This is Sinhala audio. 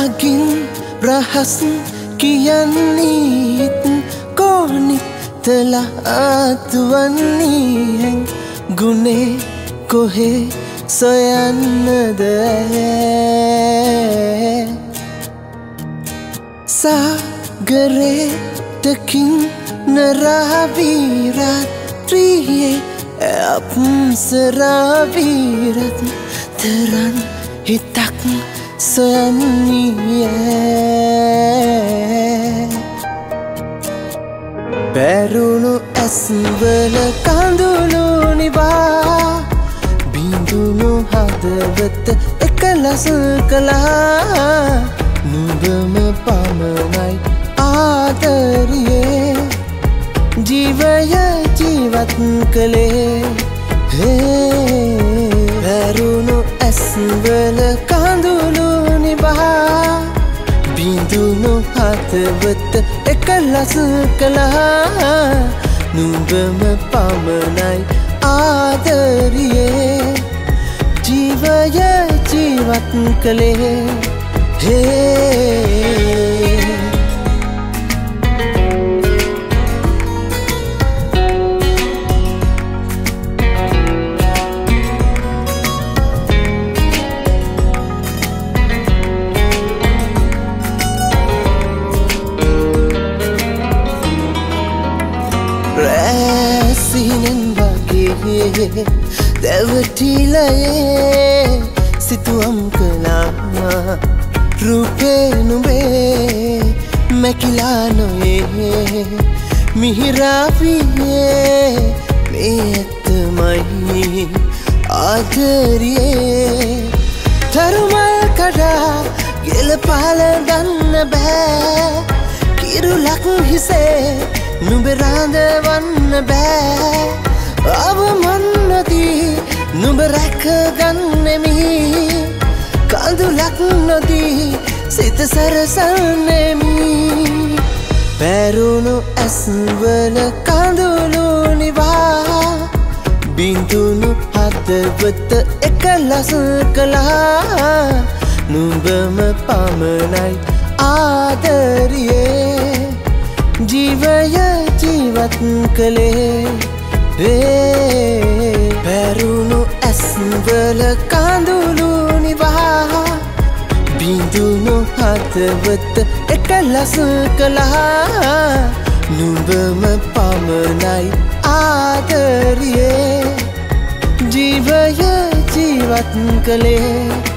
ඇස් අගින් රහස් කියන්නේත් කෝනිතල අතුවන්නේහැන් ගුණේ කොහේ සොයන්නද? සාගරේටකින් නරාවීරාත්‍රියේ අපසරාවීරත් තරන් හිතක් සොයන්නේය පැරුණු ඇස්වල කඳුළු නිවා. බිඳුණු හදවත එකලස කළා. නුබම පමණයි ආදරියේ. ජීවය ජීවත් කළේ. පැරුණු ඇස්වල කඳුළු නිවා බිඳුණු හතවත එකලස කළා නුඹම පමණයි ආදරියේ. ජීවය ජීවත් කළේ. හේ. රෑසිනෙන් වගේ දැවටිලයේ සිතුවම් කලා රුපේනුබේ මැකිලා නොයේ මිහිරාපියේ මේ ඇත්තමයි ආදරියේ. තරුමල් කඩා ගෙල පාල ගන්න බෑ. කිරුලක් හිසේ නුබරාඳ වන්න බෑ. අවමන්නදී නුබ රැක ගන්නෙමි. කඳුලක් නොදී සිත සරසන්නෙමි. පැරුණු ඇස්වල කඳුළු නිවා. බිඳුණු හදවත එක ලස කළා. නුඹම පමණයි ජීවය ජීවත් කළේ. පැරුණු ඇස්වල කඳුළු නිවා බිඳුණු හතවත එක ලස කළා. නුඹම පමණයි ආදරියේ. ජීවය ජීවත් කළේ.